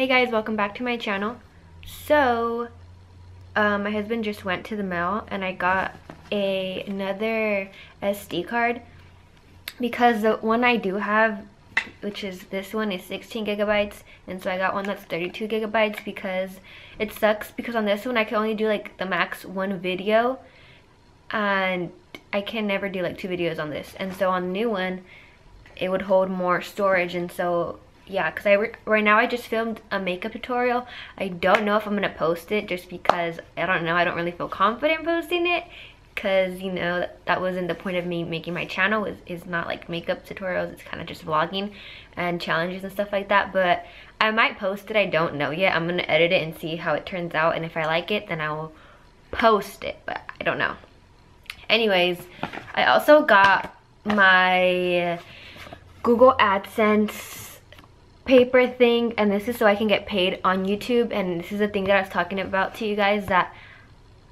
Hey guys, welcome back to my channel. So, um, my husband just went to the mail and I got a another SD card because the one I do have, which is this one, is 16 gigabytes. And so I got one that's 32 gigabytes because it sucks because on this one I can only do like the max one video. And I can never do like two videos on this. And so on the new one it would hold more storage. And so yeah because I right now I just filmed a makeup tutorial. I don't know if I'm gonna post it just because I don't know I don't really feel confident posting it because you know that wasn't the point of me making my channel is, is not like makeup tutorials it's kind of just vlogging and challenges and stuff like that but I might post it I don't know yet. I'm gonna edit it and see how it turns out and if I like it then I will post it but I don't know. Anyways I also got my Google AdSense paper thing and this is so I can get paid on YouTube and this is the thing that I was talking about to you guys that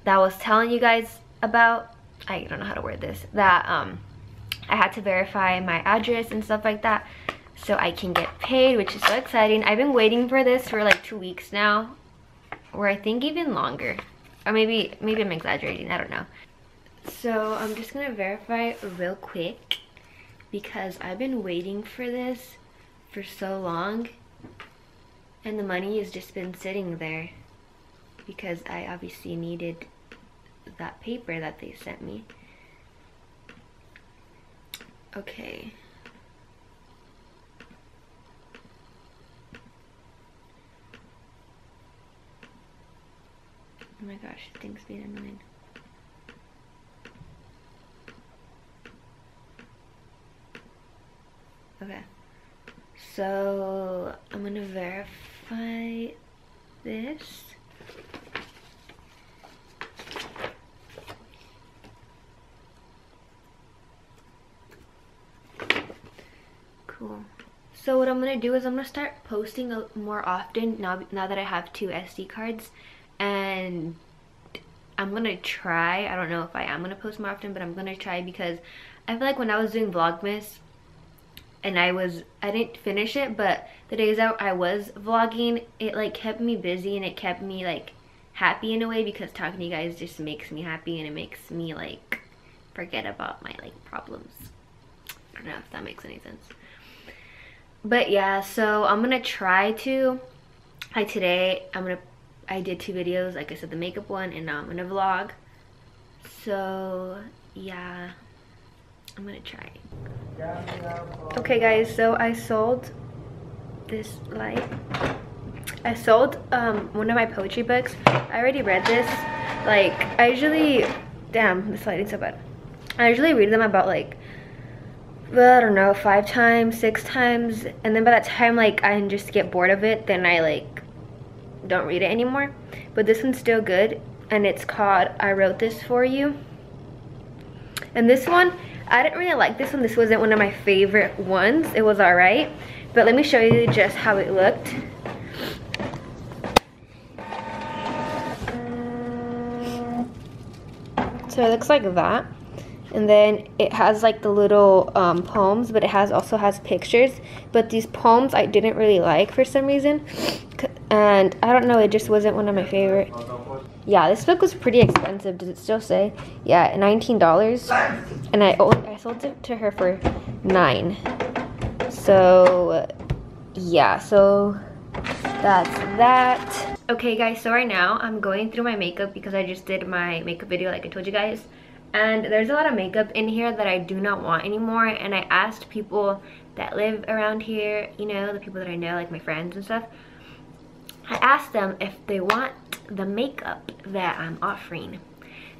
that I was telling you guys about. I don't know how to word this. That um I had to verify my address and stuff like that so I can get paid which is so exciting. I've been waiting for this for like two weeks now or I think even longer. Or maybe maybe I'm exaggerating I don't know. So I'm just gonna verify real quick because I've been waiting for this for so long and the money has just been sitting there because I obviously needed that paper that they sent me. Okay. Oh my gosh, thing's being annoying. Okay. So I'm gonna verify this. Cool. So what I'm gonna do is I'm gonna start posting more often now, now that I have two SD cards and I'm gonna try, I don't know if I am gonna post more often, but I'm gonna try because I feel like when I was doing Vlogmas, and I was I didn't finish it but the days I, I was vlogging it like kept me busy and it kept me like happy in a way because talking to you guys just makes me happy and it makes me like forget about my like problems. I don't know if that makes any sense. But yeah so I'm gonna try to like today I'm gonna I did two videos like I said the makeup one and now I'm gonna vlog. So yeah I'm gonna try Okay guys, so I sold this light. I sold um, one of my poetry books. I already read this. Like, I usually, damn, this lighting's so bad. I usually read them about like, well, I don't know, five times, six times. And then by that time, like, I just get bored of it. Then I like, don't read it anymore. But this one's still good. And it's called I Wrote This For You. And this one, I didn't really like this one. This wasn't one of my favorite ones. It was alright. But let me show you just how it looked. So it looks like that. And then it has like the little um, poems, but it has also has pictures. But these poems I didn't really like for some reason. And I don't know, it just wasn't one of my favorite yeah, this book was pretty expensive. Does it still say? Yeah, $19. And I only, I sold it to her for 9 So, yeah, so that's that. Okay, guys, so right now I'm going through my makeup because I just did my makeup video like I told you guys. And there's a lot of makeup in here that I do not want anymore. And I asked people that live around here, you know, the people that I know, like my friends and stuff. I asked them if they want the makeup that I'm offering.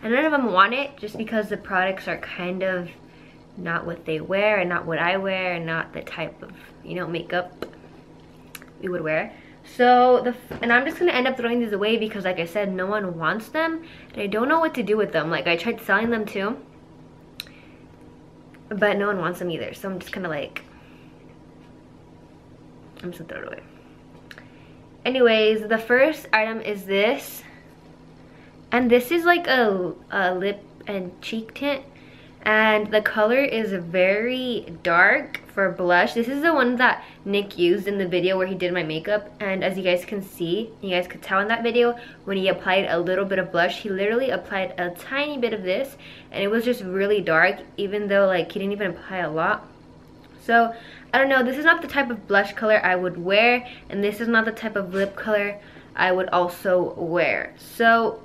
And none of them want it just because the products are kind of not what they wear and not what I wear and not the type of, you know, makeup we would wear. So, the and I'm just going to end up throwing these away because like I said, no one wants them. And I don't know what to do with them. Like I tried selling them too. But no one wants them either. So I'm just kind of like, I'm just going to throw it away. Anyways, the first item is this. And this is like a, a lip and cheek tint. and the color is very dark for blush. This is the one that Nick used in the video where he did my makeup and as you guys can see, you guys could tell in that video when he applied a little bit of blush, he literally applied a tiny bit of this and it was just really dark even though like he didn't even apply a lot. So I don't know, this is not the type of blush color I would wear and this is not the type of lip color I would also wear. So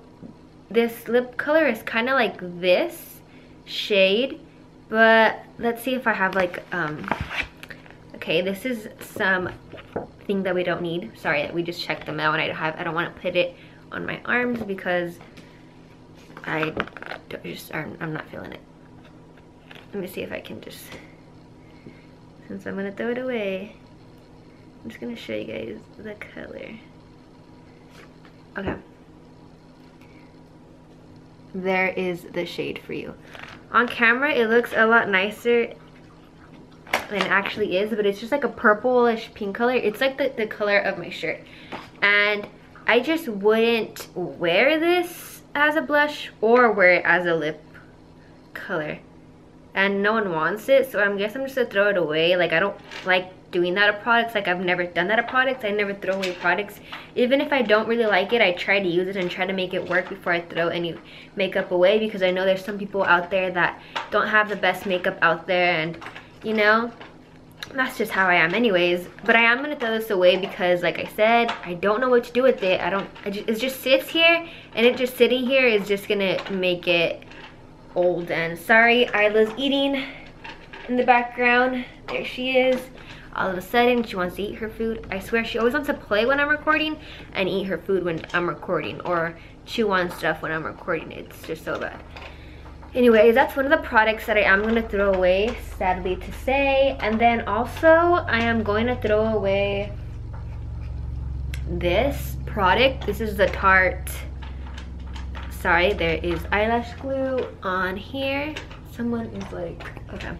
this lip color is kind of like this shade but let's see if I have like um okay this is some thing that we don't need sorry we just checked them out and I have I don't want to put it on my arms because I just I'm, I'm not feeling it let me see if I can just since I'm gonna throw it away I'm just gonna show you guys the color okay there is the shade for you on camera, it looks a lot nicer than it actually is, but it's just like a purplish pink color. It's like the, the color of my shirt. And I just wouldn't wear this as a blush or wear it as a lip color. And no one wants it, so I'm guess I'm just gonna throw it away. Like, I don't like doing that of products. Like I've never done that of products. I never throw away products. Even if I don't really like it, I try to use it and try to make it work before I throw any makeup away because I know there's some people out there that don't have the best makeup out there and you know, that's just how I am anyways. But I am gonna throw this away because like I said, I don't know what to do with it. I don't, I just, it just sits here and it just sitting here is just gonna make it old and sorry, Isla's eating in the background. There she is all of a sudden she wants to eat her food. I swear she always wants to play when I'm recording and eat her food when I'm recording or chew on stuff when I'm recording. It's just so bad. Anyway, that's one of the products that I am going to throw away, sadly to say. And then also, I am going to throw away this product. This is the Tarte, sorry, there is eyelash glue on here. Someone is like, okay.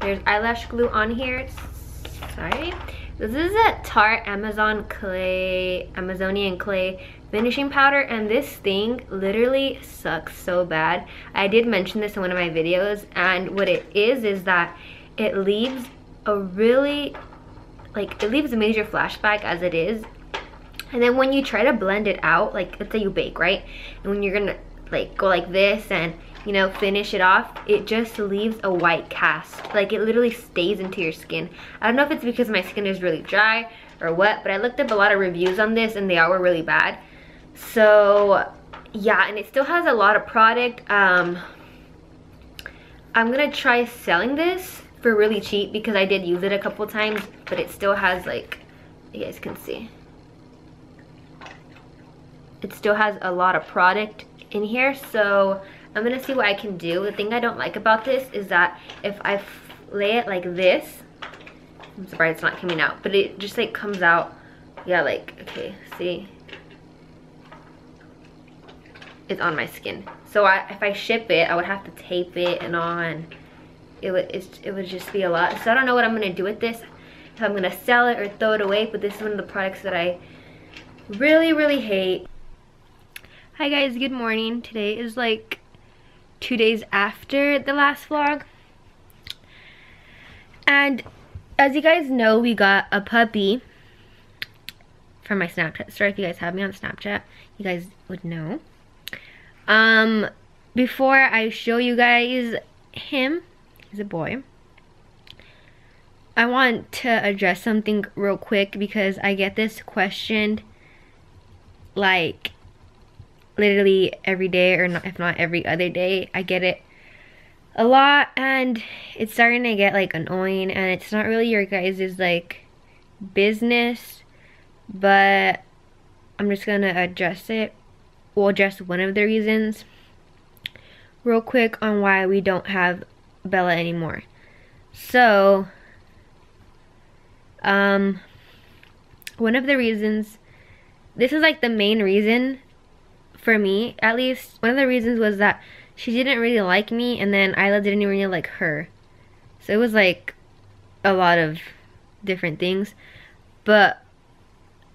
There's eyelash glue on here sorry. This is a Tarte Amazon Clay, Amazonian Clay finishing powder and this thing literally sucks so bad. I did mention this in one of my videos and what it is is that it leaves a really, like it leaves a major flashback as it is. And then when you try to blend it out, like let's say you bake, right? And when you're gonna like go like this and you know, finish it off, it just leaves a white cast. Like it literally stays into your skin. I don't know if it's because my skin is really dry or what, but I looked up a lot of reviews on this and they all were really bad. So yeah, and it still has a lot of product. Um, I'm gonna try selling this for really cheap because I did use it a couple times, but it still has like, you guys can see. It still has a lot of product in here, so I'm gonna see what I can do. The thing I don't like about this is that if I lay it like this, I'm surprised it's not coming out, but it just like comes out, yeah, like, okay, see? It's on my skin. So I, if I ship it, I would have to tape it and on. It would, it would just be a lot. So I don't know what I'm gonna do with this. If I'm gonna sell it or throw it away, but this is one of the products that I really, really hate. Hi guys, good morning. Today is like two days after the last vlog. And as you guys know, we got a puppy from my Snapchat story. If you guys have me on Snapchat, you guys would know. Um, before I show you guys him, he's a boy. I want to address something real quick because I get this questioned like literally every day or not, if not every other day. I get it a lot and it's starting to get like annoying and it's not really your guys' like business but I'm just gonna address it well address one of the reasons real quick on why we don't have Bella anymore so um one of the reasons this is like the main reason for me at least one of the reasons was that she didn't really like me and then Isla didn't really like her so it was like a lot of different things but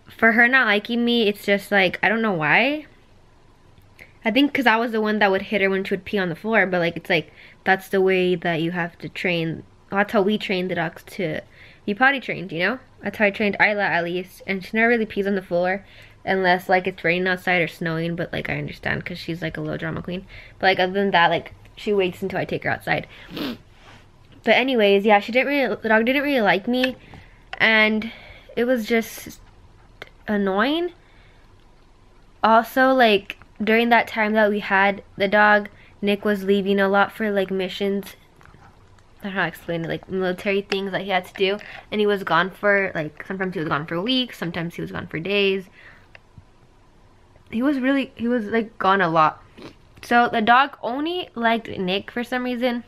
for her not liking me it's just like I don't know why I think because I was the one that would hit her when she would pee on the floor, but like it's like that's the way that you have to train. That's how we train the dogs to be potty trained, you know? That's how I trained Isla at least, and she never really pees on the floor unless like it's raining outside or snowing. But like I understand because she's like a little drama queen. But like other than that, like she waits until I take her outside. But anyways, yeah, she didn't really. The dog didn't really like me, and it was just annoying. Also, like during that time that we had the dog, Nick was leaving a lot for like missions. I don't know how to explain it, like military things that he had to do. And he was gone for like sometimes he was gone for weeks, sometimes he was gone for days. He was really he was like gone a lot. So the dog only liked Nick for some reason.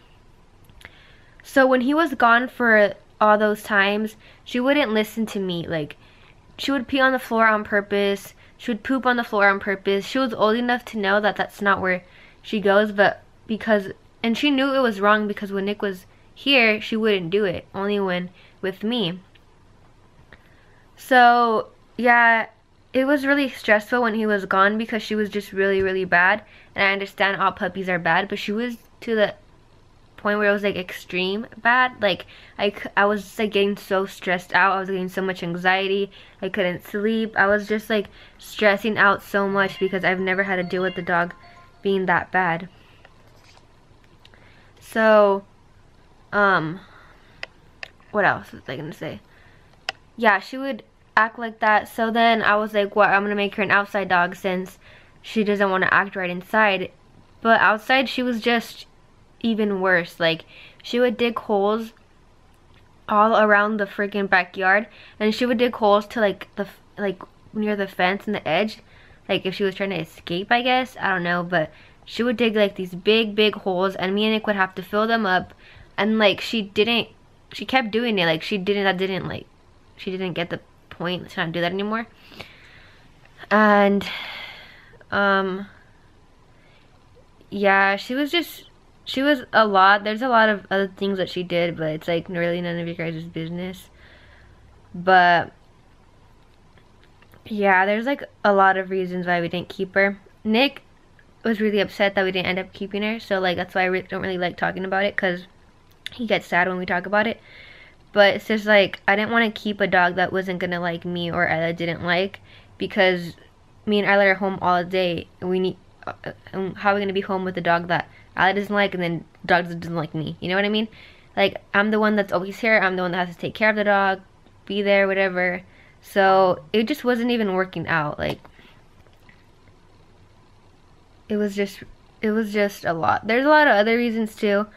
So when he was gone for all those times, she wouldn't listen to me. Like she would pee on the floor on purpose she would poop on the floor on purpose. She was old enough to know that that's not where she goes, but because, and she knew it was wrong because when Nick was here, she wouldn't do it, only when with me. So, yeah, it was really stressful when he was gone because she was just really, really bad. And I understand all puppies are bad, but she was to the point where it was like extreme bad. Like I, I was like getting so stressed out. I was getting so much anxiety. I couldn't sleep. I was just like stressing out so much because I've never had to deal with the dog being that bad. So, um, what else was I gonna say? Yeah, she would act like that. So then I was like, what? I'm gonna make her an outside dog since she doesn't want to act right inside. But outside, she was just even worse. Like, she would dig holes all around the freaking backyard. And she would dig holes to, like, the, like, near the fence and the edge. Like, if she was trying to escape, I guess. I don't know. But she would dig, like, these big, big holes. And me and Nick would have to fill them up. And, like, she didn't, she kept doing it. Like, she didn't, that didn't, like, she didn't get the point to not do that anymore. And, um, yeah, she was just she was a lot. There's a lot of other things that she did, but it's like really none of your guys' business. But yeah, there's like a lot of reasons why we didn't keep her. Nick was really upset that we didn't end up keeping her, so like that's why I re don't really like talking about it because he gets sad when we talk about it. But it's just like I didn't want to keep a dog that wasn't gonna like me or Ella didn't like because me and Ella are home all day. We need. Uh, uh how are we gonna be home with a dog that Ella doesn't like and then dog that doesn't like me. You know what I mean? Like, I'm the one that's always here. I'm the one that has to take care of the dog, be there, whatever. So, it just wasn't even working out. Like, it was just, it was just a lot. There's a lot of other reasons too.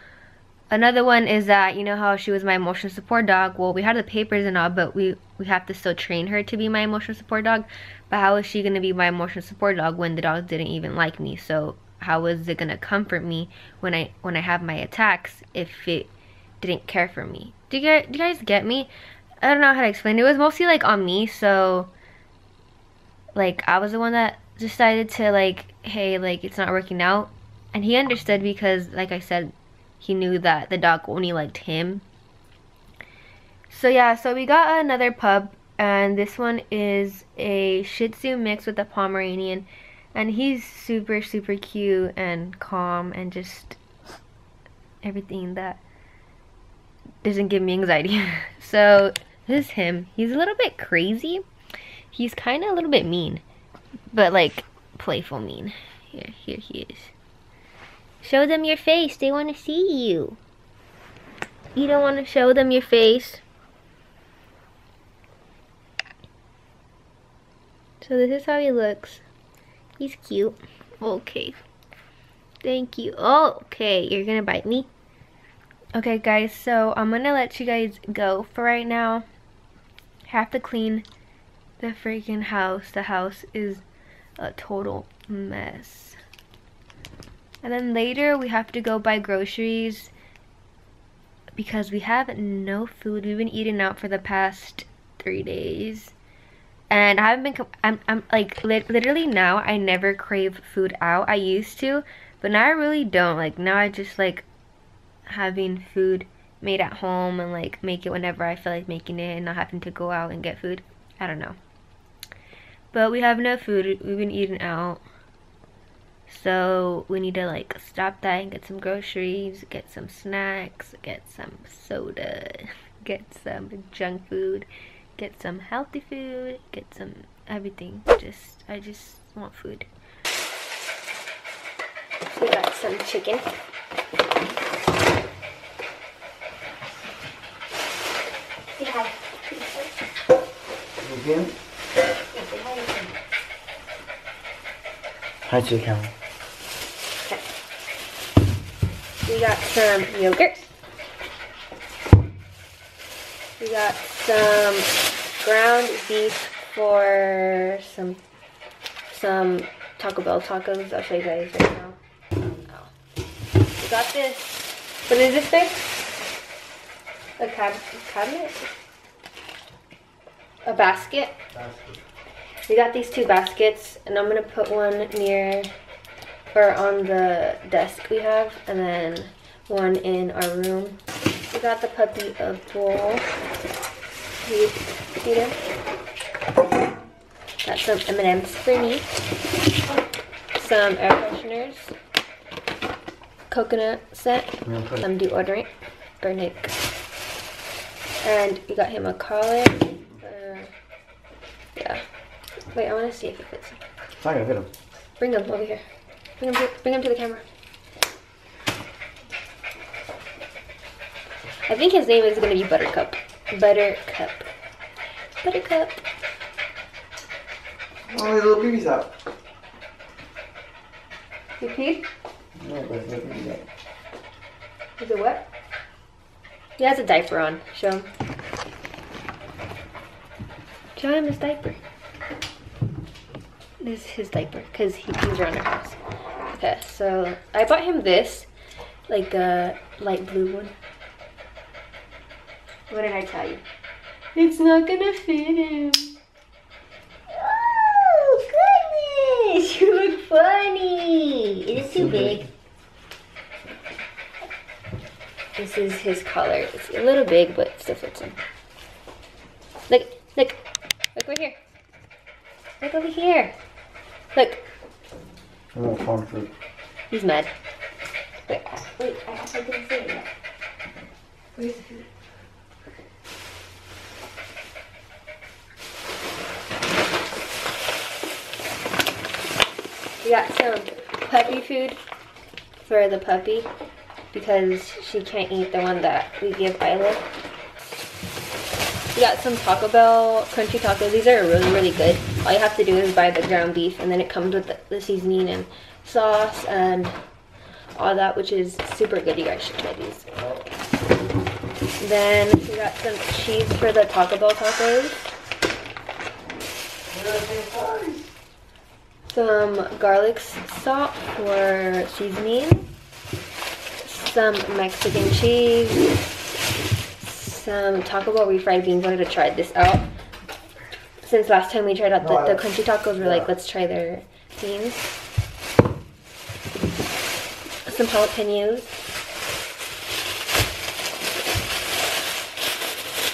Another one is that, you know how she was my emotional support dog? Well, we had the papers and all, but we, we have to still train her to be my emotional support dog. But how is she going to be my emotional support dog when the dog didn't even like me? So how is it gonna comfort me when I when I have my attacks if it didn't care for me? Do you do you guys get me? I don't know how to explain. It was mostly like on me, so like I was the one that decided to like, hey, like it's not working out, and he understood because, like I said, he knew that the dog only liked him. So yeah, so we got another pup, and this one is a Shih Tzu mixed with a Pomeranian and he's super super cute and calm and just everything that doesn't give me anxiety. So this is him. He's a little bit crazy. He's kind of a little bit mean but like playful mean. Here here he is show them your face they want to see you you don't want to show them your face so this is how he looks He's cute. Okay. Thank you. Oh, okay. You're gonna bite me? Okay, guys. So, I'm gonna let you guys go for right now. Have to clean the freaking house. The house is a total mess. And then later, we have to go buy groceries because we have no food. We've been eating out for the past three days and I haven't been, I'm, I'm like, li literally now, I never crave food out. I used to, but now I really don't. Like, now I just like having food made at home and like make it whenever I feel like making it and not having to go out and get food. I don't know. But we have no food. We've been eating out. So we need to like stop that and get some groceries, get some snacks, get some soda, get some junk food, get some healthy food, get some everything. Just I just want food. We got some chicken. Say hi. Again? Hi, chicken. Okay. We got some yogurt. We got some ground beef for some some Taco Bell tacos. I'll show you guys right now. Oh. We got this. What is this thing? A cab cabinet? A basket? We got these two baskets, and I'm gonna put one near or on the desk we have, and then one in our room. We got the puppy a bowl. Them? Got some M&Ms for me. Some air fresheners. Coconut scent. Some deodorant for Nick. And we got him a collar. Uh, yeah. Wait, I want to see if it fits. It's not gonna fit him. Bring him over here. Bring him, to, bring him to the camera. I think his name is gonna be Buttercup. Buttercup. Buttercup. Oh, his little baby's out. You peed? No, but his little baby's out. Is it wet? He has a diaper on. Show him. Show him his diaper. This is his diaper because he pees around our house. Okay, so I bought him this, like a light blue one. What did I tell you? It's not gonna fit him. Oh goodness, you look funny. Is it too big? This is his collar. It's a little big, but still fits him. Look, look, look right here. Look over here. Look, A little corn fruit. he's mad. Wait, wait, I, I didn't say it yet. Where's the food? We got some puppy food for the puppy because she can't eat the one that we give Isla. We got some Taco Bell crunchy tacos. These are really, really good. All you have to do is buy the ground beef and then it comes with the, the seasoning and sauce and all that, which is super good. You guys should try these. Then we got some cheese for the Taco Bell tacos. Some garlic salt for seasoning. Some Mexican cheese. Some Taco Bell refried beans. I wanted to try this out. Since last time we tried out the, the crunchy tacos, we're like, let's try their beans. Some jalapenos.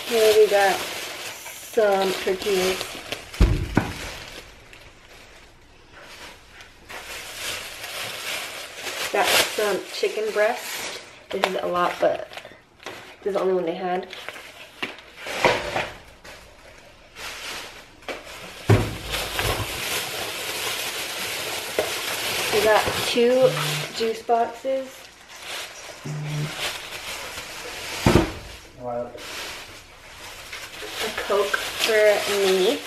Here we got some tortillas. Got some chicken breast. This is a lot, but this is the only one they had. We got two juice boxes. A Coke for me.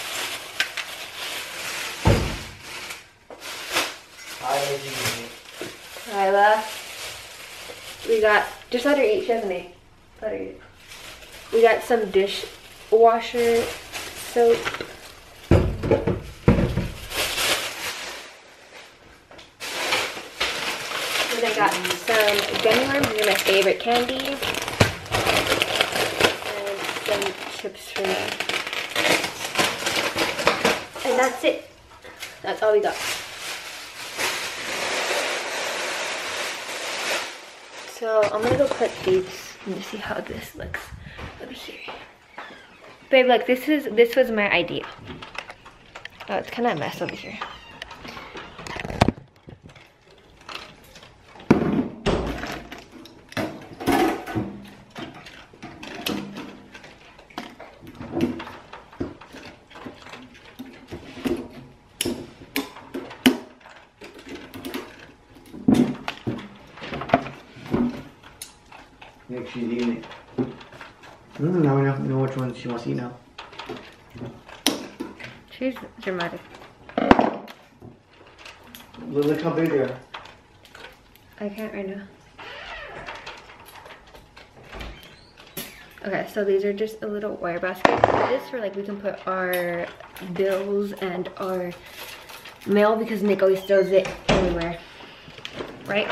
Kyla. We got, just let her eat, she ate. Let her eat. We got some dishwasher soap. Then I got some gummy worms, these are my favorite candy. And some chips for me. And that's it. That's all we got. So I'm gonna go put these. Me see how this looks over here. Babe, look, this is this was my idea. Oh, it's kind of a mess over here. Like she's eating it. Mm, now we know, know which one she wants to eat now. She's dramatic. Look, look how big they are. I can't right now. Okay, so these are just a little wire basket. This for like we can put our bills and our mail because Nick always throws it anywhere. Right?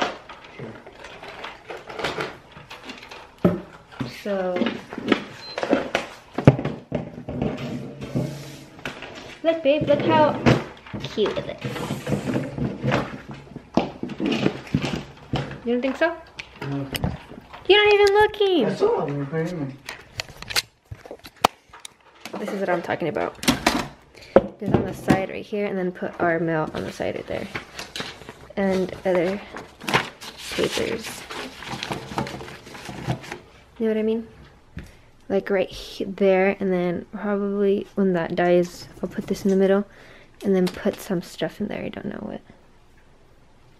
Sure. So Look babe, look how cute it is. You don't think so? No. You're not even looking. I saw them. They were putting it in This is what I'm talking about. This on the side right here, and then put our mail on the side right there. And other papers. You know what I mean? Like right there, and then probably when that dies, I'll put this in the middle, and then put some stuff in there. I don't know what.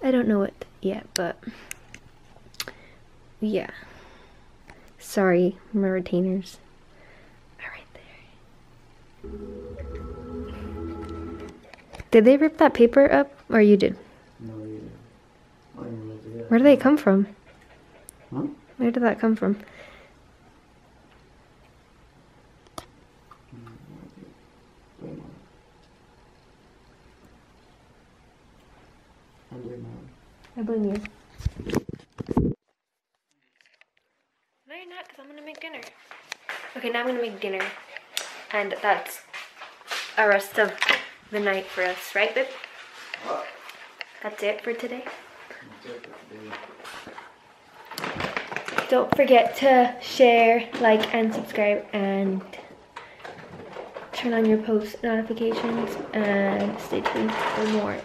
I don't know what yet, but yeah. Sorry, my retainers are right there. Did they rip that paper up, or you did? No, yeah. Didn't they Where do they come from? Huh? Where did that come from? Wait a minute. I blame mom. I blame you. No, you're not, because I'm going to make dinner. Okay, now I'm going to make dinner. And that's a rest of the night for us, right, babe? What? That's it for today. Don't forget to share, like, and subscribe, and turn on your post notifications, and stay tuned for more